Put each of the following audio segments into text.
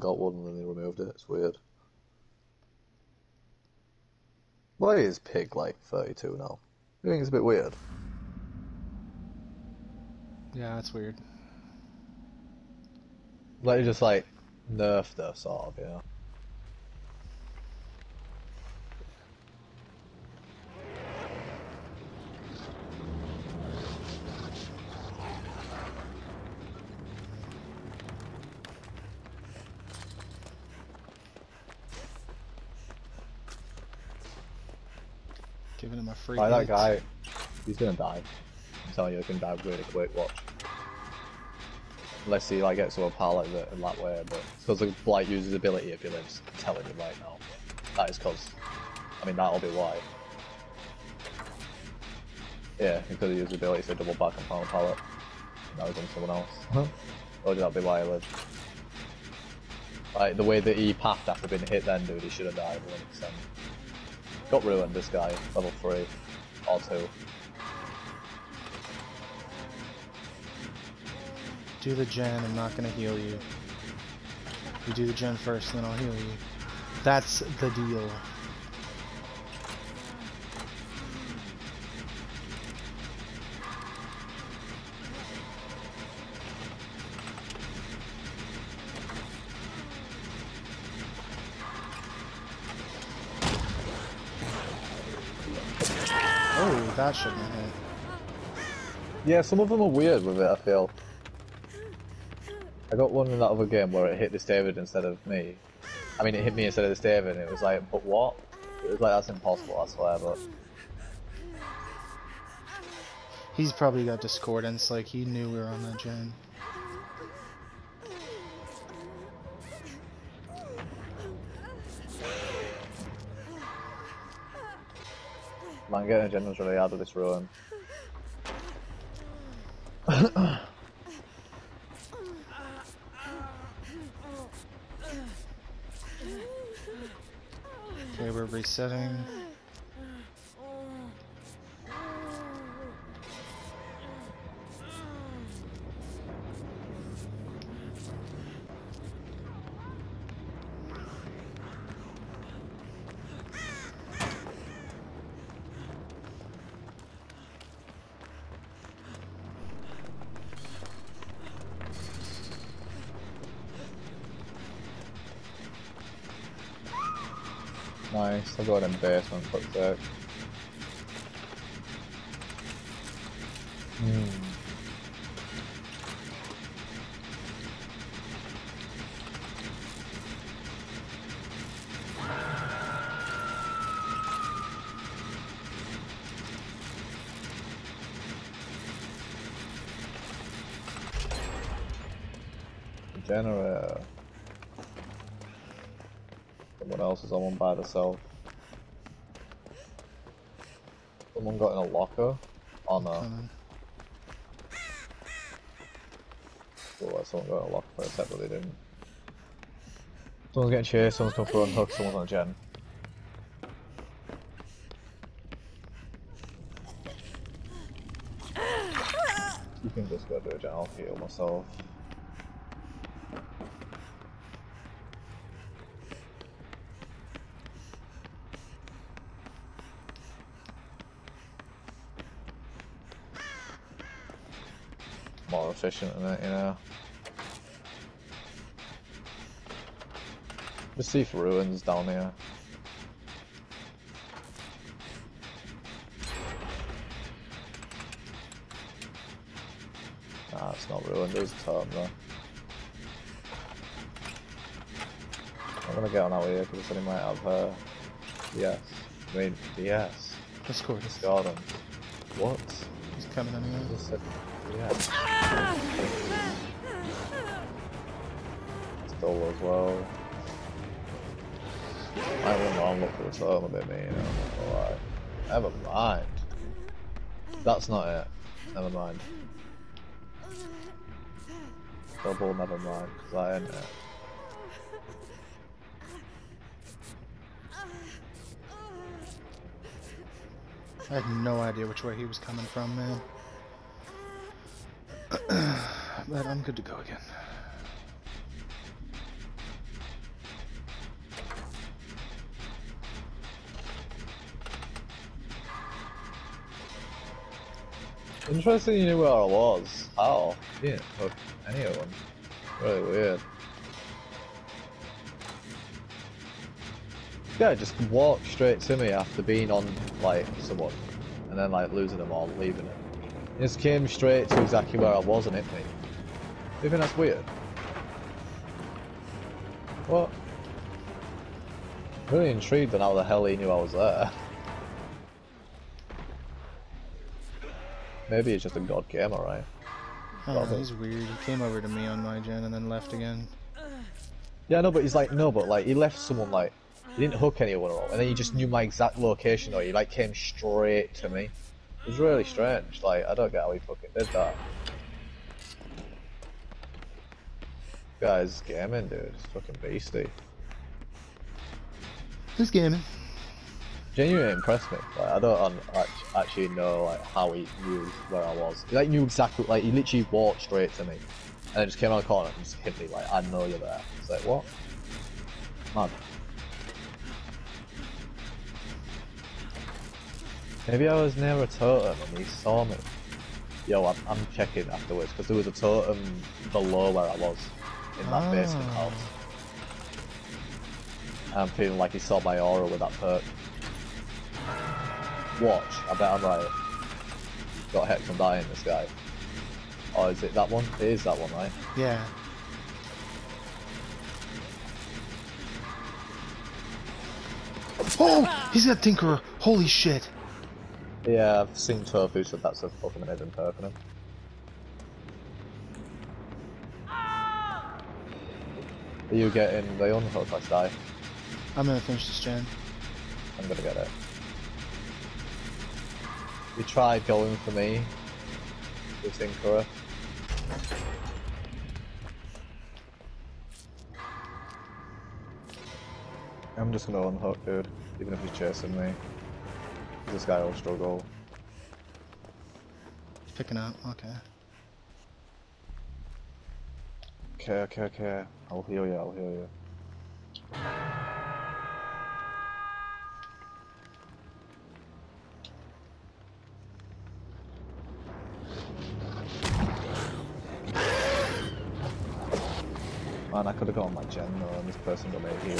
got one and then they removed it. It's weird. Why is Pig like 32 now? I think it's a bit weird. Yeah, that's weird. Like, just like nerfed her, sort of, you Giving him a free. Like that guy, he's gonna die. I'm telling you, he can die really quick. Watch. Unless he like gets to a pallet that in that way, but because the blight uses ability if he lives. I'm telling you right now. That is because, I mean, that'll be why. Yeah, because he uses ability to double back and pound pallet. Now he's on someone else. Huh? or that'll be why he lives. Like the way that he pathed after being hit, then dude, he should have died 100%. Got ruined, this guy. Level 3. Or 2. Do the gen. I'm not gonna heal you. You do the gen first, then I'll heal you. That's the deal. That shouldn't hit. Yeah, some of them are weird with it, I feel. I got one in that other game where it hit this David instead of me. I mean, it hit me instead of this David, and it was like, but what? It was like, that's impossible, I swear, but... He's probably got discordance, like he knew we were on that gen. Man, getting a general's really hard with this ruin. Okay, we're resetting. Nice, I'll go ahead and. Hmm. Generator. Someone else is on one by themselves. Someone got in a locker? Oh no. Oh, someone got in a locker for a sec, but they didn't. Someone's getting chased, someone's come for unhook, someone's on a gen. You can just go do a gen, I'll heal myself. More efficient in it, you know. Let's see if ruins down here. Nah, it's not ruined, there's a term there. I'm gonna get on out here because I might have her. Yes. I mean, yes. Discordance. Garden. What? He's coming anyway. Just. Stole as well. I know, I'm looking for term a bit mean, I'm not. Never mind. That's not it. Never mind. Double never mind, that ain't it. I had no idea which way he was coming from, man but I'm good to go again. Interesting you knew where I was. How? any hook them. Really weird. Yeah, just walked straight to me after being on, like, someone. And then, like, losing them all, leaving it. Just came straight to exactly where I was and hit me. Think that's weird? What? Really intrigued on how the hell he knew I was there. Maybe it's just a god gamer, right? I don't know, Probably. he's weird. He came over to me on my gen and then left again. Yeah, no, but he's like, no, but like, he left someone like, he didn't hook anyone at all, and then he just knew my exact location, or he like came straight to me. It was really strange. Like, I don't get how he fucking did that. Guy's gaming, dude. It's fucking beastie. Who's gaming? Genuinely impressed me. Like, I don't actually know like how he knew where I was. He like knew exactly. Like, he literally walked straight to me, and then just came around the corner and just hit me. Like, I know you're there. It's like what? Mad. Maybe I was near a totem and he saw me. Yo, I'm, I'm checking afterwards because there was a totem below where I was in that basement Ah. house. I'm feeling like he saw my aura with that perk. Watch, I bet I'm right. Got Hex Undying in this guy. Oh, is it that one? It is that one, right? Yeah. Oh! He's got Tinkerer! Holy shit! Yeah, I've seen Tofu so that's a fucking amazing perk on him. Are you getting the unhook I die? I'm gonna finish this gen. I'm gonna get it. You tried going for me with Inkura. I'm just gonna unhook, dude. Even if he's chasing me. This guy will struggle. He's picking up, okay. Okay, okay, okay. I'll heal you, I'll heal you. Man, I could have gone my gen though, and this person got me a heal.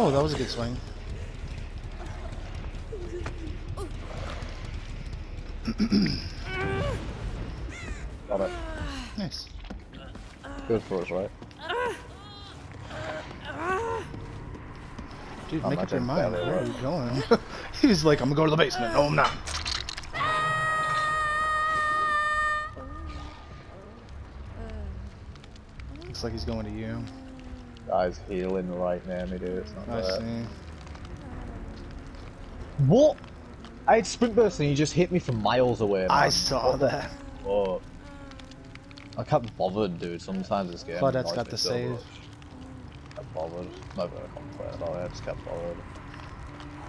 Oh, that was a good swing. Got it. Nice. Good for us, right? Dude, Oh, make up your mind. Where are you going? he was like, I'm gonna go to the basement. No, I'm not. Looks like he's going to you. Guy's healing right near me, dude. It's not I right. see. What? I had sprint burst and he just hit me from miles away. Man. I saw that. Whoa. I can't be bothered, dude. Sometimes this game. Claudette's annoys got the so save. much. Kept bothered. Not gonna complain about it. I just kept bothered.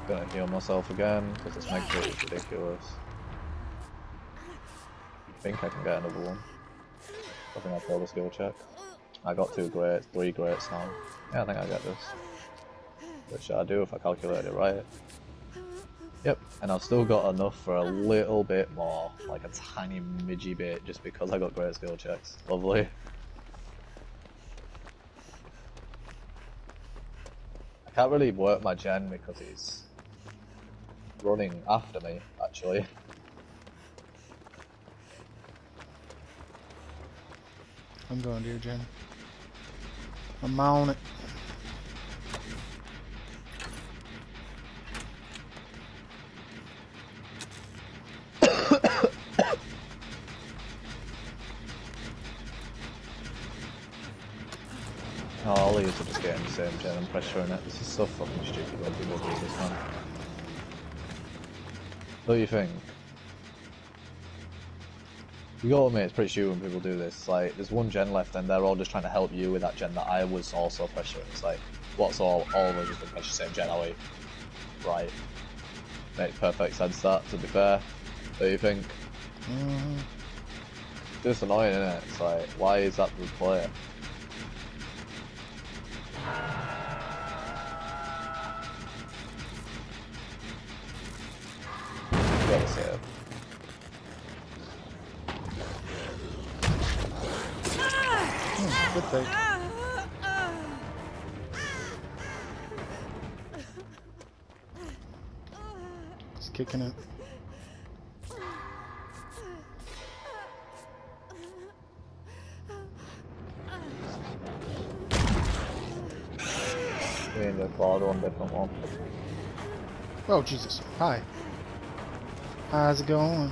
Gonna heal myself again because this makes it ridiculous. I think I can get another one. I think I failed a skill check. I got two greats, three greats now. Yeah, I think I get this. What should I do if I calculate it right? Yep, and I've still got enough for a little bit more, like a tiny midgy bit, just because I got great skill checks. Lovely. I can't really work my gen because he's running after me, actually. I'm going to your gen. I'm on it. Oh, all these are just getting the same gen and pressuring it. This is so fucking stupid when people do this. What do you think? You gotta admit, it's pretty stupid when people do this. Like, there's one gen left and they're all just trying to help you with that gen that I was also pressuring. It's like, what's all, all of us just been pressure same gen, are we? Right. Makes perfect sense that, to be fair. What do you think? Mhm. just annoying, isn't it? It's like, why is that the play? Good take. Just kicking it. Me and your father on different one. Oh Jesus! Hi. How's it going?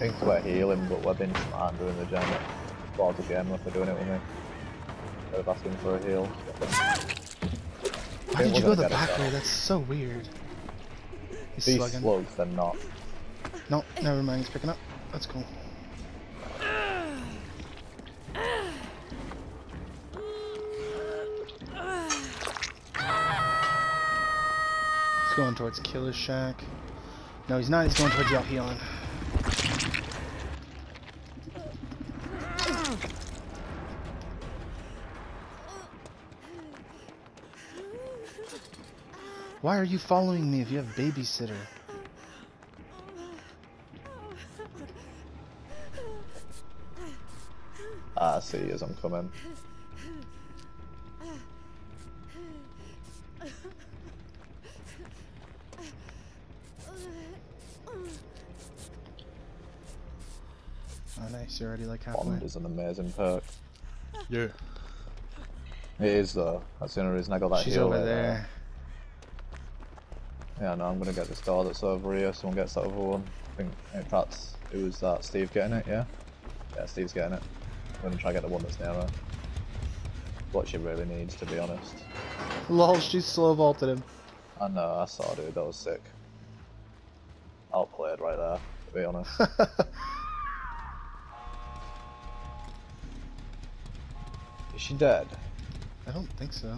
I think we're healing, but we're being and doing the. Balls again if they're doing it with me. Instead of asking for a heal. Why did you go the gonna get it back way? That's so weird. He's These slugging. slugs, they're not. No, never mind. He's picking up. That's cool. He's going towards Killer Shack. No, he's not. He's going towards y'all healing. Why are you following me if you have babysitter? Ah, I see as I'm coming. Oh, nice. You're already like halfway. Bond is an amazing perk. Yeah. It is though. That's the only reason I got that She's heal over right there. Yeah, no, I'm gonna get this guard that's over here. Someone gets that other one. I think in fact it was that Steve getting it. Yeah. Yeah, Steve's getting it. I'm gonna try to get the one that's near her. What she really needs, to be honest. Lol, she slow vaulted him. I know, I saw, dude. That was sick. Outplayed right there, to be honest. Is she dead? I don't think so.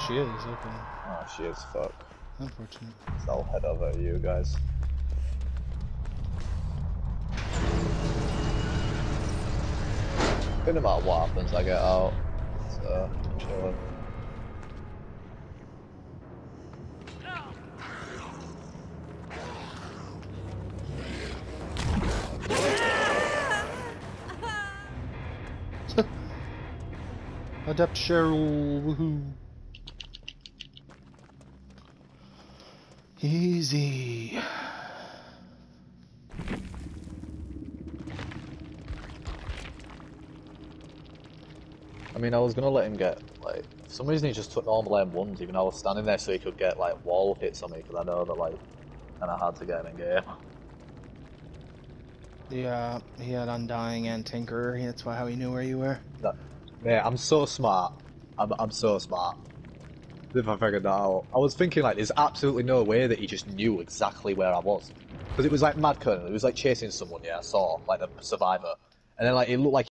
Oh, she is. Okay. Oh, she is. Fuck. Unfortunate. So I'll head over to you guys. No matter what happens, I get out. So, chilling. Adept Cheryl. Woohoo. Easy. I mean, I was gonna let him get like. For some reason, he just took normal M1s, even though I was standing there, so he could get like wall hits on me, because I know that like, kind of hard to get him in game. Yeah, he had Undying and Tinkerer. That's why how he knew where you were. That, yeah, I'm so smart. I'm, I'm so smart. If I figured that out, I was thinking like, there's absolutely no way that he just knew exactly where I was, because it was like Mad Colonel. It was like chasing someone. Yeah, I saw like the survivor, and then like it looked like